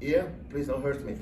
here. Please don't hurt me.